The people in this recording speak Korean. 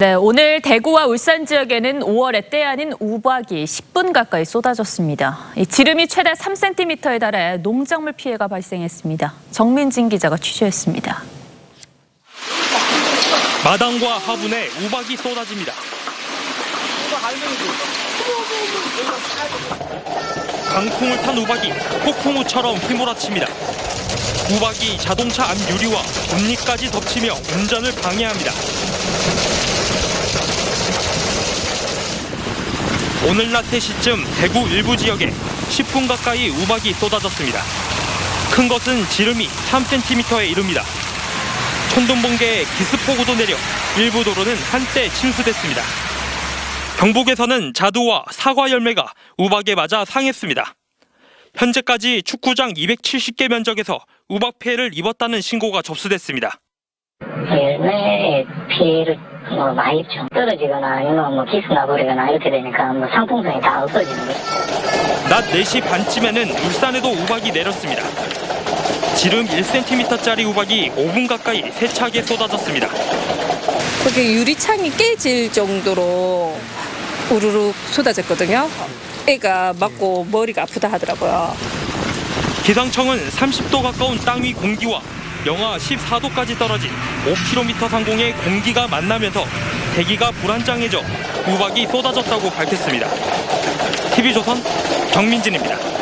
네, 오늘 대구와 울산 지역에는 5월의 때 아닌 우박이 10분 가까이 쏟아졌습니다. 이 지름이 최대 3cm에 달해 농작물 피해가 발생했습니다. 정민진 기자가 취재했습니다. 마당과 화분에 우박이 쏟아집니다. 강풍을 탄 우박이 폭풍우처럼 휘몰아칩니다. 우박이 자동차 앞 유리와 톱니까지 덮치며 운전을 방해합니다. 오늘 낮 3시쯤 대구 일부 지역에 10분 가까이 우박이 쏟아졌습니다. 큰 것은 지름이 3cm에 이릅니다. 천둥번개에 기습폭우도 내려 일부 도로는 한때 침수됐습니다. 경북에서는 자두와 사과 열매가 우박에 맞아 상했습니다. 현재까지 축구장 270개 면적에서 우박 피해를 입었다는 신고가 접수됐습니다. 열매의 피해를 뭐 많이 입죠. 떨어지거나 아니면 뭐 기스 나버리거나 이렇게 되니까 뭐 상품성이 다 없어지는 거죠. 낮 4시 반쯤에는 울산에도 우박이 내렸습니다. 지름 1cm짜리 우박이 5분 가까이 세차게 쏟아졌습니다. 거기 유리창이 깨질 정도로 우르르 쏟아졌거든요. 애가 맞고 머리가 아프다 하더라고요. 기상청은 30도 가까운 땅 위 공기와 영하 14도까지 떨어진 5km 상공의 공기가 만나면서 대기가 불안정해져 우박이 쏟아졌다고 밝혔습니다. TV조선 정민진입니다.